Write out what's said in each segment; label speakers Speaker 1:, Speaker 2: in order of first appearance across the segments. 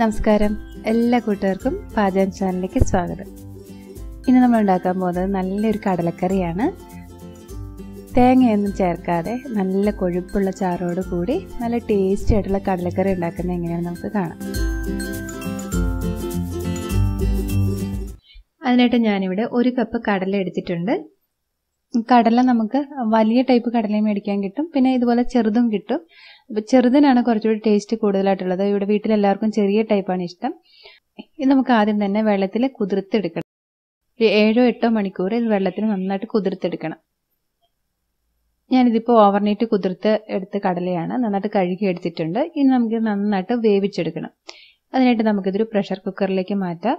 Speaker 1: നമസ്കാരം. എല്ലാ കൂട്ടുകാർക്കും പാചകം ചാനലിലേക്ക് സ്വാഗതം. ഇന്ന് നമ്മൾ ഉണ്ടാക്കാൻ പോകുന്നത് നല്ലൊരു കടലക്കറിയാണ്. തേങ്ങയൊന്നും ചേർക്കാതെ നല്ല കൊഴുപ്പുള്ള ചാറോട് കൂടി നല്ല ടേസ്റ്റി ആയിട്ടുള്ള കടലക്കറി ഉണ്ടാക്കുന്നത് എങ്ങനെയാണെന്ന് നമുക്ക് കാണാം. അതിനായിട്ട് ഞാനിവിടെ ഒരു കപ്പ് കടല എടുത്തിട്ടുണ്ട്. കടല നമുക്ക് വലിയ ടൈപ്പ് കടലയും മേടിക്കാൻ കിട്ടും. പിന്നെ ഇതുപോലെ ചെറുതും കിട്ടും. ചെറുതിനാണ് കുറച്ചുകൂടി ടേസ്റ്റ് കൂടുതലായിട്ടുള്ളത്. ഇവിടെ വീട്ടിൽ എല്ലാവർക്കും ചെറിയ ടൈപ്പാണ് ഇഷ്ടം. ഇത് നമുക്ക് ആദ്യം തന്നെ വെള്ളത്തിൽ കുതിർത്തെടുക്കണം. ഒരു ഏഴോ എട്ടോ മണിക്കൂർ ഇത് വെള്ളത്തിൽ നന്നായിട്ട് കുതിർത്തെടുക്കണം. ഞാനിതിപ്പോൾ ഓവർനൈറ്റ് കുതിർത്ത് എടുത്ത കടലയാണ്. നന്നായിട്ട് കഴുകി എടുത്തിട്ടുണ്ട്. ഇനി നമുക്ക് നന്നായിട്ട് വേവിച്ചെടുക്കണം. അതിനായിട്ട് നമുക്കിതൊരു പ്രഷർ കുക്കറിലേക്ക് മാറ്റാം.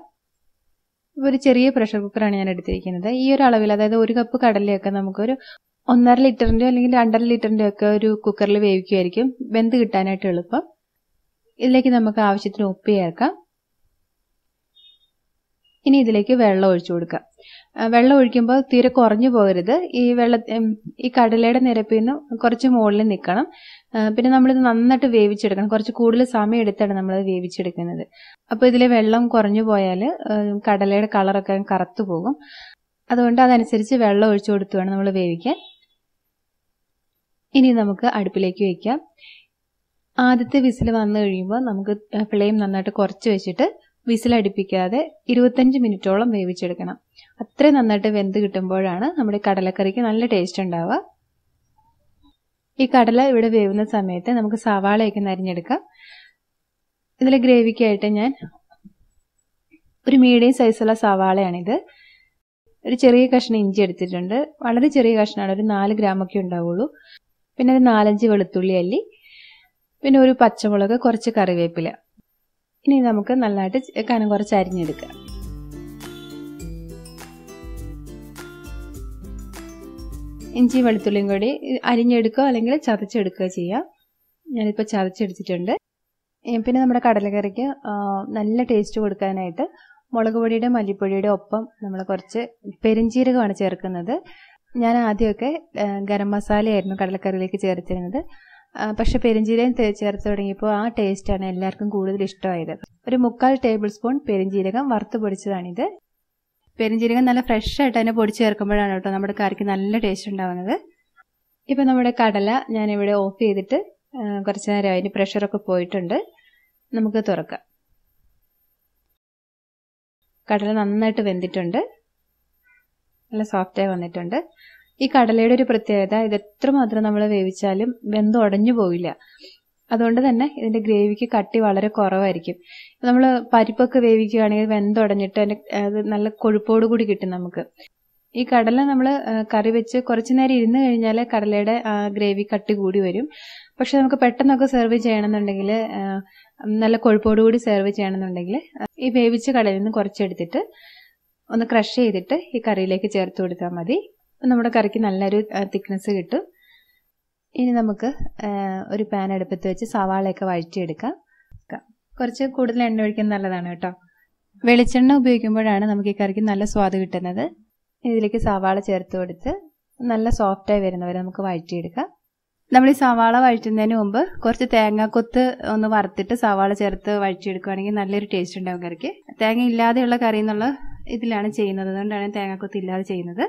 Speaker 1: ഒരു ചെറിയ പ്രഷർ കുക്കറാണ് ഞാൻ എടുത്തിരിക്കുന്നത്. ഈ ഒരു അളവിൽ അതായത് ഒരു കപ്പ് കടലയൊക്കെ നമുക്കൊരു ഒന്നര ലിറ്ററിന്റെയോ അല്ലെങ്കിൽ രണ്ടര ലിറ്ററിന്റെയോ ഒക്കെ ഒരു കുക്കറിൽ വേവിക്കുമായിരിക്കും വെന്ത് കിട്ടാനായിട്ട് എളുപ്പം. ഇതിലേക്ക് നമുക്ക് ആവശ്യത്തിന് ഉപ്പ് ചേർക്കാം. ഇനി ഇതിലേക്ക് വെള്ളം ഒഴിച്ചു കൊടുക്കാം. വെള്ളം ഒഴിക്കുമ്പോൾ തീരെ കുറഞ്ഞു പോകരുത്. ഈ വെള്ള ഈ കടലയുടെ നിരപ്പിൽ നിന്ന് കുറച്ച് മുകളിൽ നിൽക്കണം പിന്നെ നമ്മളിത് നന്നായിട്ട് വേവിച്ചെടുക്കണം. കുറച്ച് കൂടുതൽ സമയം എടുത്താണ് നമ്മളത് വേവിച്ചെടുക്കുന്നത്. അപ്പോൾ ഇതിലെ വെള്ളം കുറഞ്ഞു പോയാൽ കടലയുടെ കളറൊക്കെ കറുത്തു പോകും. അതുകൊണ്ട് അതനുസരിച്ച് വെള്ളം ഒഴിച്ചു കൊടുത്തു വേണം നമ്മൾ വേവിക്കാൻ. ഇനി നമുക്ക് അടുപ്പിലേക്ക് വയ്ക്കാം ആദ്യത്തെ വിസിൽ വന്നു കഴിയുമ്പോൾ നമുക്ക് ഫ്ലെയിം നന്നായിട്ട് കുറച്ച് വെച്ചിട്ട് വിസിൽ അടുപ്പിക്കാതെ ഇരുപത്തഞ്ച് മിനിറ്റോളം വേവിച്ചെടുക്കണം. അത്രയും നന്നായിട്ട് വെന്ത് കിട്ടുമ്പോഴാണ് നമ്മുടെ കടലക്കറിക്ക് നല്ല ടേസ്റ്റ് ഉണ്ടാവുക. ഈ കടല ഇവിടെ വേവുന്ന സമയത്ത് നമുക്ക് സവാളയൊക്കെ നരിഞ്ഞെടുക്കാം. ഇതിൽ ഗ്രേവിക്കായിട്ട് ഞാൻ ഒരു മീഡിയം സൈസുള്ള സവാളയാണിത്. ഒരു ചെറിയ കഷ്ണം ഇഞ്ചി എടുത്തിട്ടുണ്ട്. വളരെ ചെറിയ കഷ്ണമാണ്. ഒരു നാല് ഗ്രാമൊക്കെ ഉണ്ടാവുള്ളൂ. പിന്നെ ഒരു നാലഞ്ച് വെളുത്തുള്ളി അല്ലി. പിന്നെ ഒരു പച്ചമുളക് കുറച്ച് കറിവേപ്പില. ഇനി നമുക്ക് നല്ലതായിട്ട് കനം കുറച്ച് അരിഞ്ഞെടുക്കാം. ഇഞ്ചി വെളുത്തുള്ളിയും കൂടി അരിഞ്ഞെടുക്കുക അല്ലെങ്കിൽ ചതച്ചെടുക്കുക ചെയ്യാം. ഞാനിപ്പോൾ ചതച്ചെടുത്തിട്ടുണ്ട്. പിന്നെ നമ്മുടെ കടലക്കറിക്ക് നല്ല ടേസ്റ്റ് കൊടുക്കാനായിട്ട് മുളക് പൊടിയുടെ മല്ലിപ്പൊടിയുടെ ഒപ്പം നമ്മൾ കുറച്ച് പെരിഞ്ചീരകമാണ് ചേർക്കുന്നത്. ഞാൻ ആദ്യമൊക്കെ ഗരം മസാലയായിരുന്നു കടലക്കറിയിലേക്ക് ചേർത്തിരുന്നത്. പക്ഷെ പെരിഞ്ചീരകം ചേർത്ത് തുടങ്ങിയപ്പോൾ ആ ടേസ്റ്റാണ് എല്ലാവർക്കും കൂടുതൽ ഇഷ്ടമായത്. ഒരു മുക്കാൽ ടേബിൾ സ്പൂൺ പെരിഞ്ചീരകം വറുത്ത് പൊടിച്ചതാണിത്. പെരിഞ്ചീരകം നല്ല ഫ്രഷ് ആയിട്ട് തന്നെ പൊടിച്ച് ചേർക്കുമ്പോഴാണ് കേട്ടോ നമ്മുടെ കറിക്ക് നല്ല ടേസ്റ്റ് ഉണ്ടാവുന്നത്. ഇപ്പം നമ്മുടെ കടല ഞാനിവിടെ ഓഫ് ചെയ്തിട്ട് കുറച്ച് നേരം അതിന് പ്രഷറൊക്കെ പോയിട്ടുണ്ട്. നമുക്ക് തുറക്കാം. കടല നന്നായിട്ട് വെന്തിട്ടുണ്ട്. നല്ല സോഫ്റ്റായി വന്നിട്ടുണ്ട്. ഈ കടലയുടെ ഒരു പ്രത്യേകത ഇത് എത്രമാത്രം നമ്മൾ വേവിച്ചാലും വെന്ത് ഉടഞ്ഞു പോവില്ല. അതുകൊണ്ട് തന്നെ ഇതിന്റെ ഗ്രേവിക്ക് കട്ടി വളരെ കുറവായിരിക്കും. നമ്മൾ പരിപ്പൊക്കെ വേവിക്കുകയാണെങ്കിൽ വെന്തുടഞ്ഞിട്ട് അതിന്റെ അത് നല്ല കൊഴുപ്പോട് കൂടി കിട്ടും നമുക്ക്. ഈ കടല നമ്മൾ കറി വെച്ച് കുറച്ചു നേരം ഇരുന്ന് കഴിഞ്ഞാൽ കടലയുടെ ഗ്രേവി കട്ടി കൂടി വരും. പക്ഷെ നമുക്ക് പെട്ടെന്നൊക്കെ സെർവ് ചെയ്യണമെന്നുണ്ടെങ്കിൽ നല്ല കൊഴുപ്പോട് കൂടി സെർവ് ചെയ്യണമെന്നുണ്ടെങ്കിൽ ഈ വേവിച്ച കടലിൽ നിന്ന് കുറച്ചെടുത്തിട്ട് ഒന്ന് ക്രഷ് ചെയ്തിട്ട് ഈ കറിയിലേക്ക് ചേർത്ത് കൊടുത്താൽ മതി. നമ്മുടെ കറിക്ക് നല്ലൊരു തിക്നെസ് കിട്ടും. ഇനി നമുക്ക് ഒരു പാൻ അടുപ്പത്ത് വെച്ച് സവാളയൊക്കെ വഴറ്റിയെടുക്കാം. കുറച്ച് കൂടുതൽ എണ്ണ ഒഴിക്കുന്നത് നല്ലതാണ് കേട്ടോ. വെളിച്ചെണ്ണ ഉപയോഗിക്കുമ്പോഴാണ് നമുക്ക് ഈ കറിക്ക് നല്ല സ്വാദ് കിട്ടുന്നത്. ഇതിലേക്ക് സവാള ചേർത്ത് കൊടുത്ത് നല്ല സോഫ്റ്റായി വരുന്നവരെ നമുക്ക് വഴറ്റിയെടുക്കാം. നമ്മൾ ഈ സവാള വഴറ്റുന്നതിന് മുമ്പ് കുറച്ച് തേങ്ങാക്കൊത്ത് ഒന്ന് വറുത്തിട്ട് സവാള ചേർത്ത് വഴറ്റിയെടുക്കുകയാണെങ്കിൽ നല്ലൊരു ടേസ്റ്റ് ഉണ്ടാവും കറിക്ക്. തേങ്ങ ഇല്ലാതെയുള്ള കറി എന്നുള്ള ഇതിലാണ് ചെയ്യുന്നത്. അതുകൊണ്ടാണ് തേങ്ങാക്കൊത്ത് ഇല്ലാതെ ചെയ്യുന്നത്.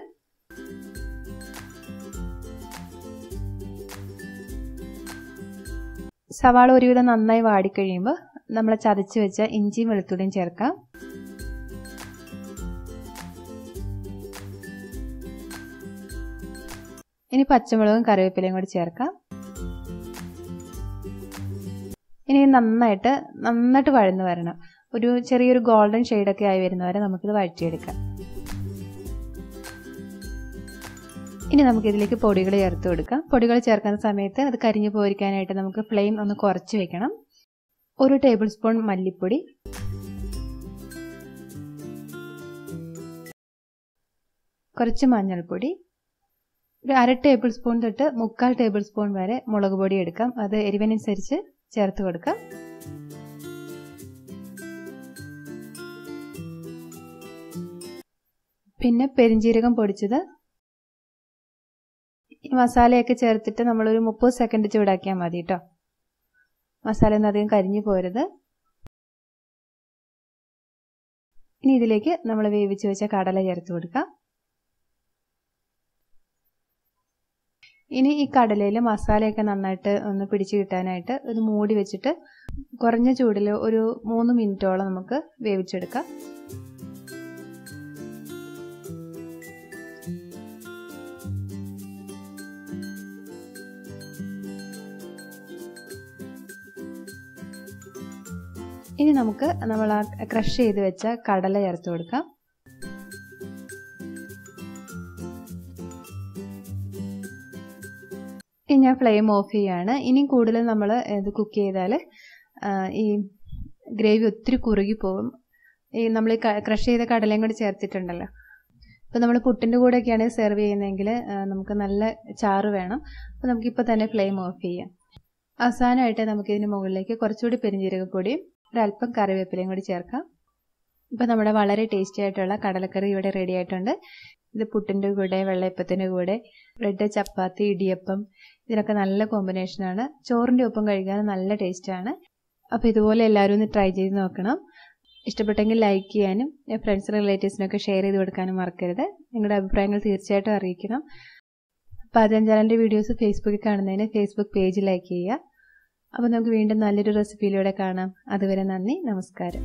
Speaker 1: സവാള ഒരുവിധം നന്നായി വാടിക്കഴിയുമ്പോൾ നമ്മൾ ചതച്ച് വെച്ച ഇഞ്ചിയും വെളുത്തുള്ളിയും ചേർക്കാം. ഇനി പച്ചമുളകും കറിവേപ്പിലയും കൂടി ചേർക്കാം. ഇനി നന്നായിട്ട് നന്നായിട്ട് വഴന്നു വരണം. ഒരു ചെറിയൊരു ഗോൾഡൻ ഷെയ്ഡൊക്കെ ആയി വരുന്നവരെ നമുക്കിത് വഴറ്റിയെടുക്കാം. ഇനി നമുക്ക് ഇതിലേക്ക് പൊടികൾ ചേർത്ത് കൊടുക്കാം. പൊടികൾ ചേർക്കുന്ന സമയത്ത് അത് കരിഞ്ഞു പോയിരിക്കാനായിട്ട് നമുക്ക് ഫ്ലെയിം ഒന്ന് കുറച്ച് വെക്കണം. ഒരു ടേബിൾ സ്പൂൺ മല്ലിപ്പൊടി. കുറച്ച് മഞ്ഞൾപ്പൊടി. ഒരു അര ടേബിൾ സ്പൂൺ തൊട്ട് മുക്കാൽ ടേബിൾ സ്പൂൺ വരെ മുളക് പൊടി എടുക്കാം. അത് എരിവിനനുസരിച്ച് ചേർത്ത് കൊടുക്കാം. പിന്നെ പെരിഞ്ചീരകം പൊടിച്ചത് മസാലയൊക്കെ ചേർത്തിട്ട് നമ്മളൊരു മുപ്പത് സെക്കൻഡ് ചൂടാക്കിയാൽ മതി കേട്ടോ മസാല ഒന്നും അധികം കരിഞ്ഞു പോരുത്. ഇനി ഇതിലേക്ക് നമ്മൾ വേവിച്ച് വെച്ച കടല ചേർത്ത് കൊടുക്കാം. ഇനി ഈ കടലയിൽ മസാലയൊക്കെ നന്നായിട്ട് ഒന്ന് പിടിച്ചു കിട്ടാനായിട്ട് ഒന്ന് മൂടി വെച്ചിട്ട് കുറഞ്ഞ ചൂടിൽ ഒരു മൂന്ന് മിനിറ്റോളം നമുക്ക് വേവിച്ചെടുക്കാം. ഇനി നമുക്ക് നമ്മൾ ആ ക്രഷ് ചെയ്ത് വെച്ച കടല ചേർത്ത് കൊടുക്കാം. ഇനി ഞാൻ ഫ്ലെയിം ഓഫ് ചെയ്യാണ്. ഇനി കൂടുതൽ നമ്മൾ ഇത് കുക്ക് ചെയ്താൽ ഈ ഗ്രേവി ഒത്തിരി കുറുകി പോകും. ഈ നമ്മൾ ക്രഷ് ചെയ്ത കടലയും കൂടി ചേർത്തിട്ടുണ്ടല്ലോ. ഇപ്പോൾ നമ്മൾ പുട്ടിന്റെ കൂടെയൊക്കെയാണ് സെർവ് ചെയ്യുന്നതെങ്കിൽ നമുക്ക് നല്ല ചാറ് വേണം. അപ്പോൾ നമുക്കിപ്പോൾ തന്നെ ഫ്ലെയിം ഓഫ് ചെയ്യാം. അവസാനമായിട്ട് നമുക്കിതിന് മുകളിലേക്ക് കുറച്ചുകൂടി പെരിഞ്ജീരകപ്പൊടിയും ഒരല്പം കറിവേപ്പിലയും കൂടി ചേർക്കാം. ഇപ്പം നമ്മുടെ വളരെ ടേസ്റ്റി ആയിട്ടുള്ള കടലക്കറി ഇവിടെ റെഡി ആയിട്ടുണ്ട്. ഇത് പുട്ടിന്റെ കൂടെ വെള്ളയപ്പത്തിന്റെ കൂടെ ബ്രെഡ് ചപ്പാത്തി ഇടിയപ്പം ഇതിനൊക്കെ നല്ല കോമ്പിനേഷനാണ് ചോറിന്റെ ഒപ്പം കഴിക്കാൻ നല്ല ടേസ്റ്റാണ് അപ്പോൾ ഇതുപോലെ എല്ലാവരും ഒന്ന് ട്രൈ ചെയ്ത് നോക്കണം. ഇഷ്ടപ്പെട്ടെങ്കിൽ ലൈക്ക് ചെയ്യാനും ഫ്രണ്ട്സിനും റിലേറ്റീവ്സിനൊക്കെ ഷെയർ ചെയ്ത് കൊടുക്കാനും മറക്കരുത്. നിങ്ങളുടെ അഭിപ്രായങ്ങൾ തീർച്ചയായിട്ടും അറിയിക്കണം. പതിനഞ്ചാലന്റെ വീഡിയോസ് ഫേസ്ബുക്കിൽ കാണുന്നതിന് ഫേസ്ബുക്ക് പേജ് ലൈക്ക് ചെയ്യുക. അപ്പോൾ നമുക്ക് വീണ്ടും നല്ലൊരു റെസിപ്പിയിലൂടെ കാണാം. അതുവരെ നന്ദി നമസ്കാരം.